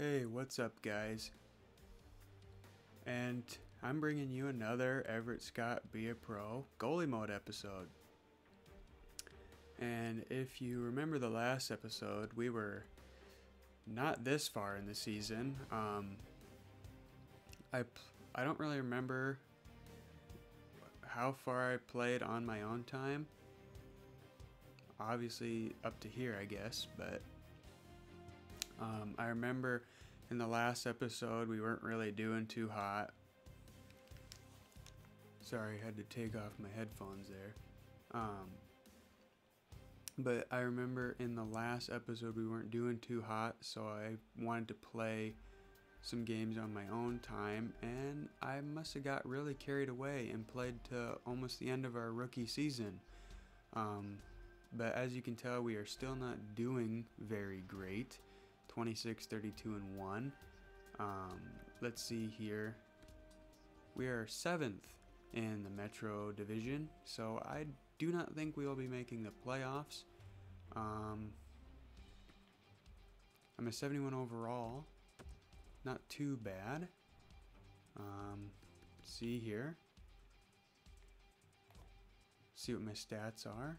Hey, what's up, guys? And I'm bringing you another Everett Scott Be a Pro goalie mode episode. And if you remember the last episode, we were not this far in the season. Um, I I don't really remember how far I played on my own time. Obviously, up to here, I guess, but um, I remember in the last episode we weren't really doing too hot. Sorry, I had to take off my headphones there. Um, but I remember in the last episode we weren't doing too hot, so I wanted to play some games on my own time, and I must have got really carried away and played to almost the end of our rookie season. Um, but as you can tell, we are still not doing very great. 26, 32, and 1. Um, let's see here. We are seventh in the Metro Division, so I do not think we will be making the playoffs. Um, I'm a 71 overall. Not too bad. Um, see here. See what my stats are.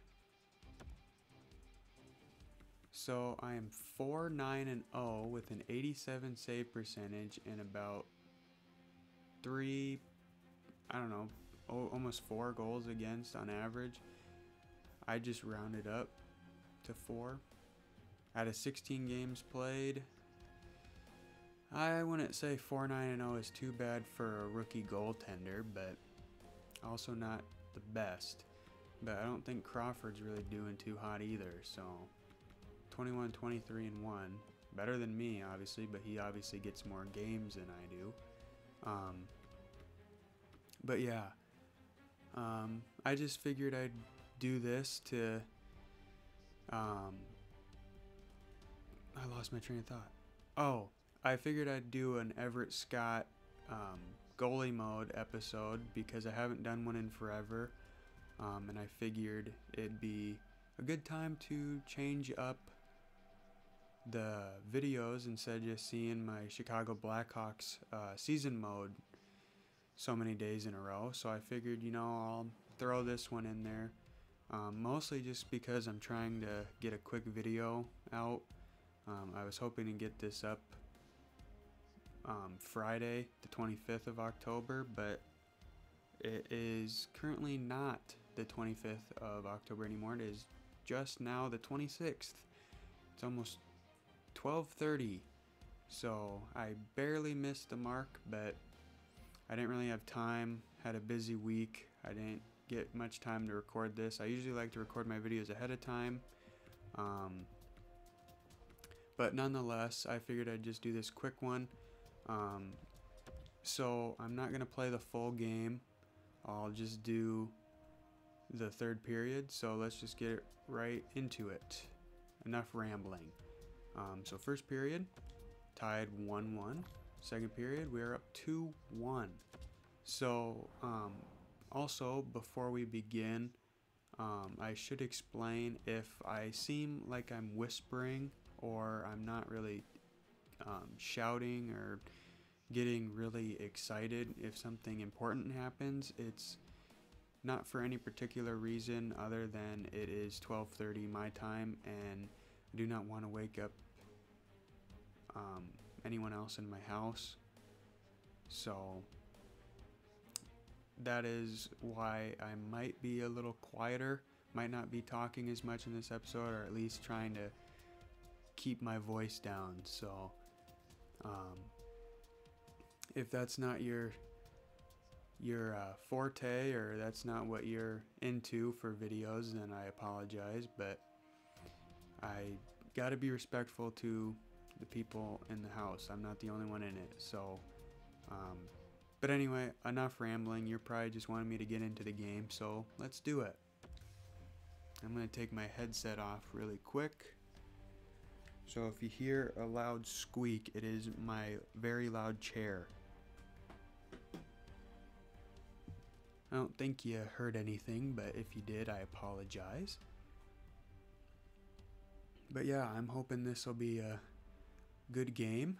So I am 4 9 and 0 with an 87 save percentage and about three, I don't know, almost four goals against on average. I just rounded up to four. Out of 16 games played, I wouldn't say 4 9 0 is too bad for a rookie goaltender, but also not the best. But I don't think Crawford's really doing too hot either, so 21 23 and 1. Better than me, obviously, but he obviously gets more games than I do. Um, but yeah, um, I just figured I'd do this to. Um, I lost my train of thought. Oh, I figured I'd do an Everett Scott um, goalie mode episode because I haven't done one in forever. Um, and I figured it'd be a good time to change up the videos instead of just seeing my Chicago Blackhawks uh, season mode so many days in a row. So I figured, you know, I'll throw this one in there. Um, mostly just because I'm trying to get a quick video out. Um, I was hoping to get this up um, Friday, the 25th of October, but it is currently not the 25th of October anymore. It is just now the 26th. It's almost 12:30. So, I barely missed the mark, but I didn't really have time. Had a busy week. I didn't get much time to record this. I usually like to record my videos ahead of time. Um, but nonetheless, I figured I'd just do this quick one. Um, so I'm not going to play the full game. I'll just do the third period. So let's just get right into it. Enough rambling. Um, so first period, tied 1-1. Second period, we are up 2-1. So um, also, before we begin, um, I should explain if I seem like I'm whispering or I'm not really um, shouting or getting really excited if something important happens. It's not for any particular reason other than it is 12:30 my time and I do not want to wake up um, anyone else in my house. So that is why I might be a little quieter, might not be talking as much in this episode, or at least trying to keep my voice down. So um, if that's not your your uh, forte or that's not what you're into for videos, then I apologize. But I got to be respectful to the people in the house. I'm not the only one in it. So, um, but anyway, enough rambling. You're probably just wanting me to get into the game, so let's do it. I'm to take my headset off really quick. So if you hear a loud squeak, it is my very loud chair. I don't think you heard anything, but if you did, I apologize. But yeah, I'm hoping this will be a good game.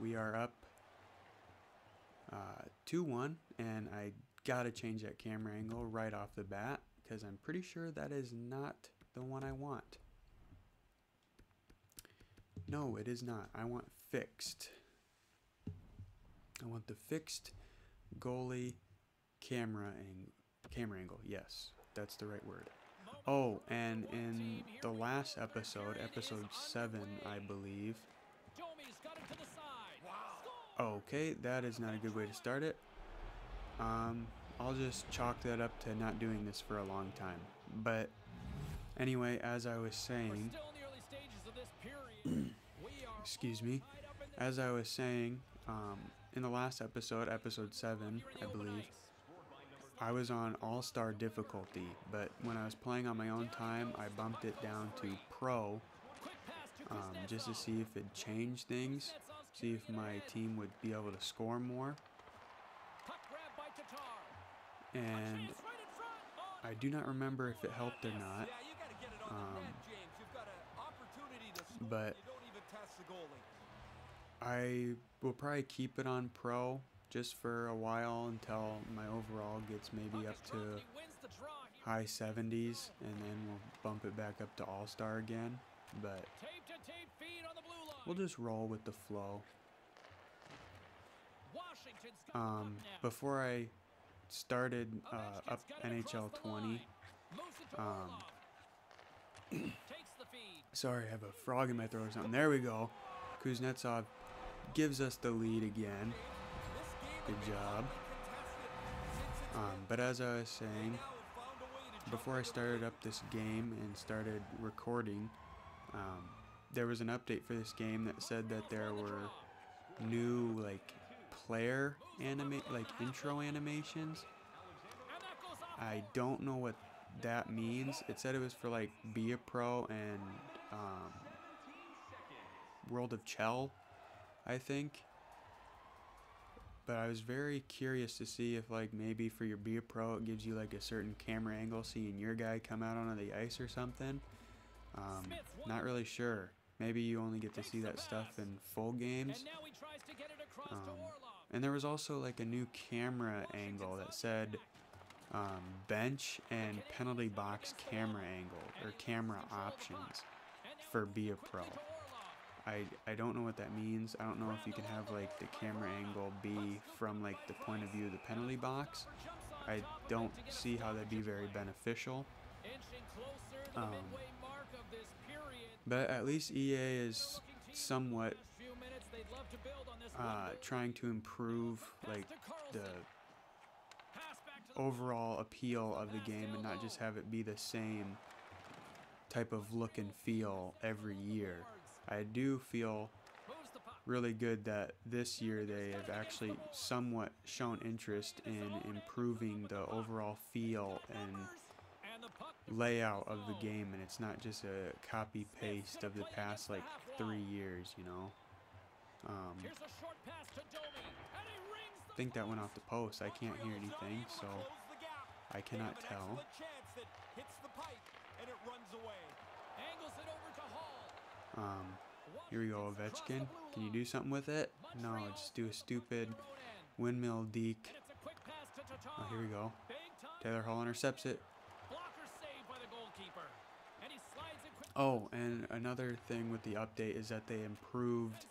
we are up uh, 2-1, and I gotta change that camera angle right off the bat because I'm pretty sure that is not the one I want. No, it is not. I want fixed. I want the fixed goalie camera ang camera angle. Yes, that's the right word. Oh, and in the last episode, episode 7, I believe. Okay, that is not a good way to start it. Um, I'll just chalk that up to not doing this for a long time. But anyway, as I was saying, excuse me, as I was saying, um, in the last episode, episode 7, I believe, I was on all-star difficulty, but when I was playing on my own time, I bumped it down to pro, um, just to see if it changed things, see if my team would be able to score more. And I do not remember if it helped or not. Um, but I will probably keep it on pro just for a while until my overall gets maybe up to high 70s and then we'll bump it back up to all-star again. But we'll just roll with the flow. Um, before I started uh, up NHL 20 um, sorry I have a frog in my throat or something. There we go. Kuznetsov gives us the lead again Good job. Um, but as I was saying, before I started up this game and started recording, um, there was an update for this game that said that there were new like player animate like intro animations. I don't know what that means. It said it was for like Be a Pro and um, World of CHEL, I think but I was very curious to see if like maybe for your Be a Pro it gives you like a certain camera angle seeing your guy come out onto the ice or something. Um, not really sure. Maybe you only get to see that stuff in full games. Um, and there was also like a new camera angle that said um, bench and penalty box camera angle or camera options for Be a Pro. I, I don't know what that means. I don't know if you can have like the camera angle be from like the point of view of the penalty box. I don't see how that'd be very beneficial. Um, but at least EA is somewhat uh, trying to improve like the overall appeal of the game and not just have it be the same type of look and feel every year. I do feel really good that this year they have actually somewhat shown interest in improving the overall feel and layout of the game and it's not just a copy paste of the past like three years you know? Um, I think that went off the post. I can't hear anything so I cannot tell Um, here we go, Ovechkin. Can you do something with it? No, just do a stupid windmill deke. Oh, here we go. Taylor Hall intercepts it. Oh, and another thing with the update is that they improved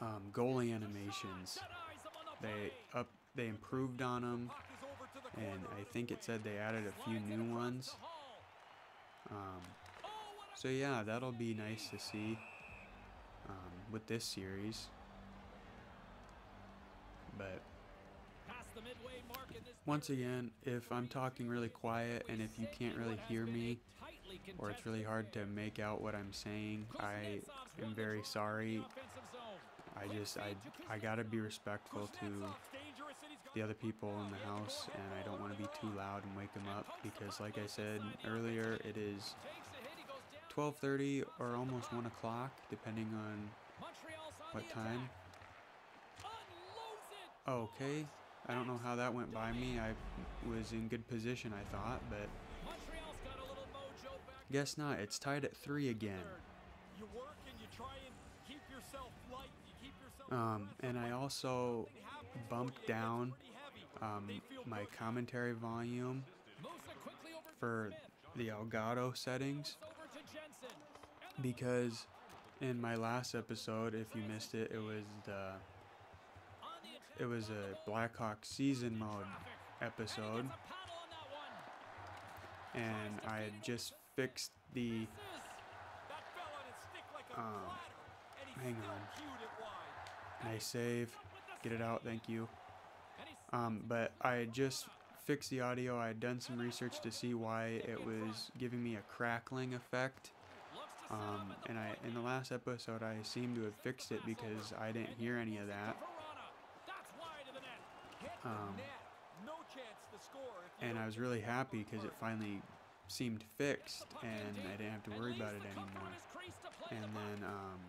um, goalie animations. They up, they improved on them, and I think it said they added a few new ones. Um, so yeah, that'll be nice to see um, with this series. But once again, if I'm talking really quiet and if you can't really hear me, or it's really hard to make out what I'm saying, I am very sorry. I just, I, I gotta be respectful to the other people in the house and I don't want to be too loud and wake them up because like I said earlier, it is 12.30 or almost 1 o'clock, depending on what time. Okay, I don't know how that went by me. I was in good position, I thought, but guess not. It's tied at 3 again. Um, and I also bumped down um, my commentary volume for the Elgato settings because in my last episode, if you missed it, it was the it was a Blackhawk season mode episode, and I had just fixed the. Um, hang on. Nice save. Get it out. Thank you. Um, but I had just fixed the audio. I had done some research to see why it was giving me a crackling effect. Um, and I in the last episode I seemed to have fixed it because I didn't hear any of that. Um, and I was really happy because it finally seemed fixed and I didn't have to worry about it anymore. And then um,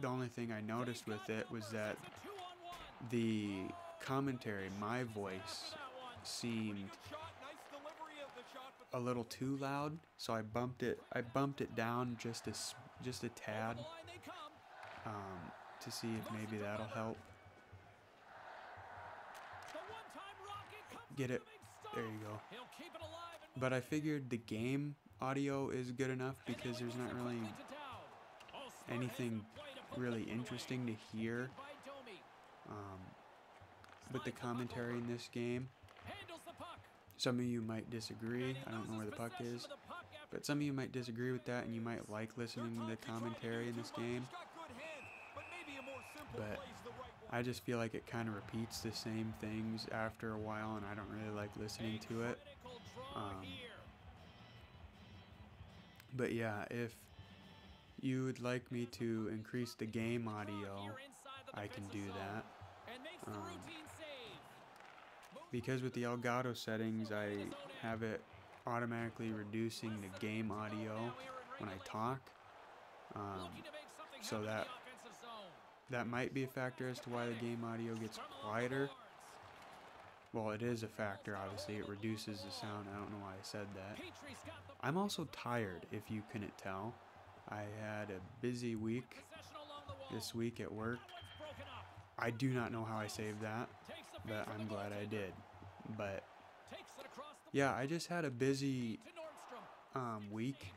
the only thing I noticed with it was that the commentary, my voice, seemed a little too loud, so I bumped it. I bumped it down just a just a tad um, to see if maybe that'll help. Get it? There you go. But I figured the game audio is good enough because there's not really anything really interesting to hear um, with the commentary in this game. Some of you might disagree. I don't know where the puck is. But some of you might disagree with that and you might like listening to the commentary in this game. But I just feel like it kind of repeats the same things after a while and I don't really like listening to it. Um, but yeah, if you would like me to increase the game audio, I can do that. Um, because with the Elgato settings, I have it automatically reducing the game audio when I talk. Um, so that that might be a factor as to why the game audio gets quieter. Well, it is a factor, obviously. It reduces the sound. I don't know why I said that. I'm also tired, if you couldn't tell. I had a busy week this week at work. I do not know how I saved that but I'm glad I did. But yeah, I just had a busy um, week.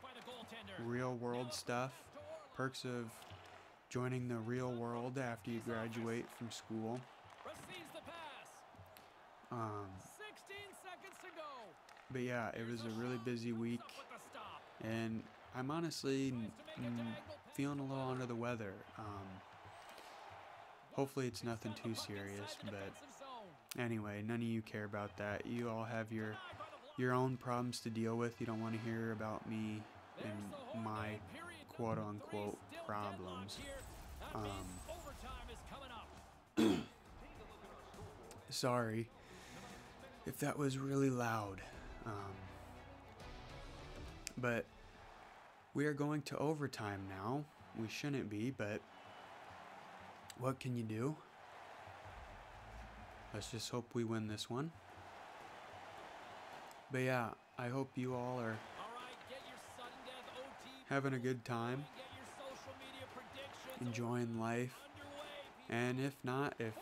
Real world stuff. Perks of joining the real world after you graduate from school. Um, but yeah, it was a really busy week. And I'm honestly feeling a little under the weather. Um, hopefully, it's nothing too serious, but Anyway, none of you care about that. You all have your your own problems to deal with. You don't want to hear about me and my quote unquote problems. Um, sorry if that was really loud. Um, but we are going to overtime now. We shouldn't be, but what can you do? Let's just hope we win this one. But yeah, I hope you all are having a good time, enjoying life. And if not, if.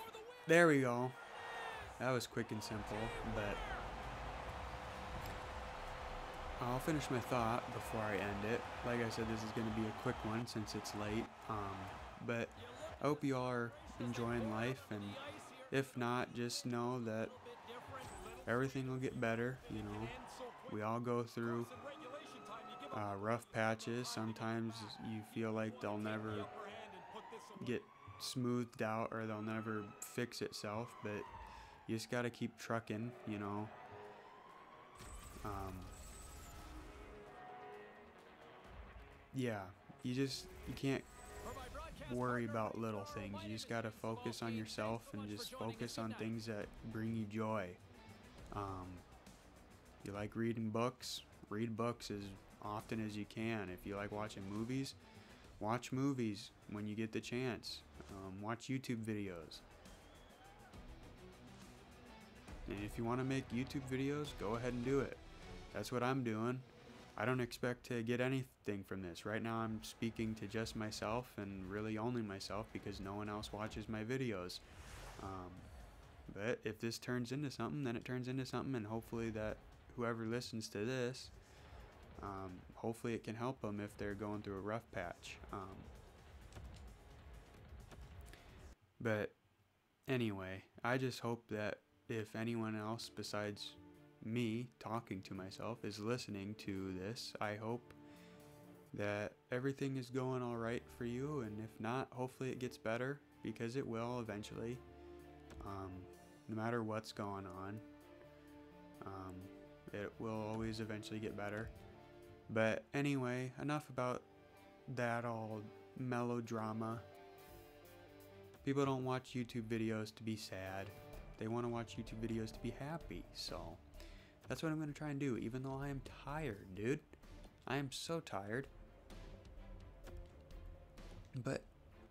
There we go. That was quick and simple, but. I'll finish my thought before I end it. Like I said, this is going to be a quick one since it's late. Um, but I hope you all are enjoying life and if not, just know that everything will get better. You know, we all go through uh, rough patches. Sometimes you feel like they'll never get smoothed out or they'll never fix itself, but you just got to keep trucking, you know. Um, yeah, you just you can't worry about little things. You just gotta focus on yourself and just focus on things that bring you joy. Um, you like reading books? Read books as often as you can. If you like watching movies, watch movies when you get the chance. Um, watch YouTube videos. And if you want to make YouTube videos, go ahead and do it. That's what I'm doing. I don't expect to get anything from this. Right now, I'm speaking to just myself and really only myself because no one else watches my videos. Um, but if this turns into something, then it turns into something, and hopefully that whoever listens to this, um, hopefully it can help them if they're going through a rough patch. Um, but anyway, I just hope that if anyone else besides me talking to myself is listening to this, I hope that everything is going all right for you. And if not, hopefully it gets better because it will eventually. Um, no matter what's going on, um, it will always eventually get better. But anyway, enough about that all melodrama. People don't watch YouTube videos to be sad. They want to watch YouTube videos to be happy. So that's what I'm going to try and do, even though I am tired, dude. I am so tired. But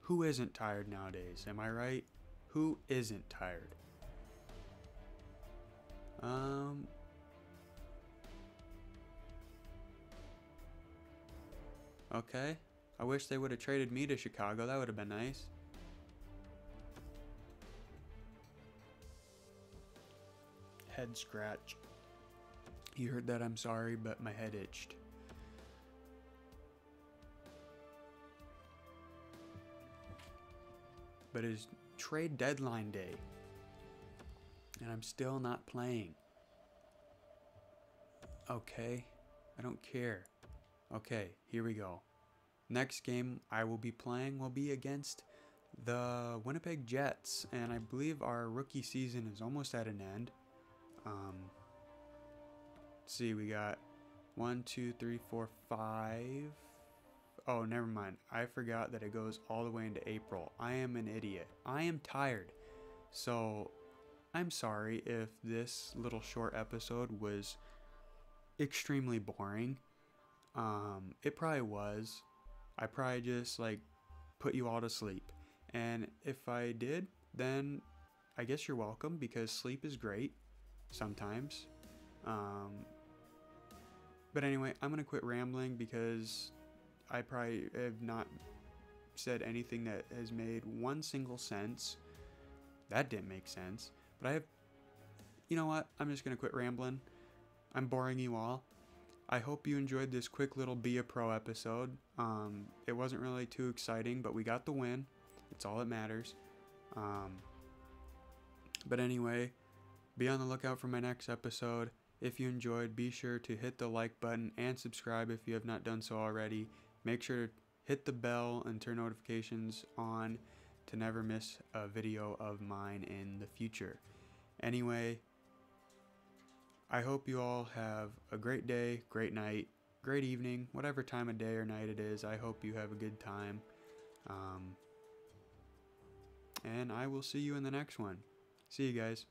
who isn't tired nowadays? Am I right? Who isn't tired? Um. Okay. I wish they would have traded me to Chicago. That would have been nice. Head scratch. You heard that, I'm sorry, but my head itched. But it's trade deadline day. And I'm still not playing. Okay, I don't care. Okay, here we go. Next game I will be playing will be against the Winnipeg Jets, and I believe our rookie season is almost at an end. Um, see, we got one, two, three, four, five. Oh, never mind. I forgot that it goes all the way into April. I am an idiot. I am tired. So, I'm sorry if this little short episode was extremely boring. Um, it probably was. I probably just like put you all to sleep. And if I did, then I guess you're welcome because sleep is great sometimes. Um, but anyway, I'm going to quit rambling because I probably have not said anything that has made one single sense. That didn't make sense. But I have. You know what? I'm just going to quit rambling. I'm boring you all. I hope you enjoyed this quick little Be a Pro episode. Um, it wasn't really too exciting, but we got the win. It's all that matters. Um, but anyway, be on the lookout for my next episode. If you enjoyed, be sure to hit the like button and subscribe if you have not done so already. Make sure to hit the bell and turn notifications on to never miss a video of mine in the future. Anyway, I hope you all have a great day, great night, great evening, whatever time of day or night it is. I hope you have a good time. Um, and I will see you in the next one. See you guys.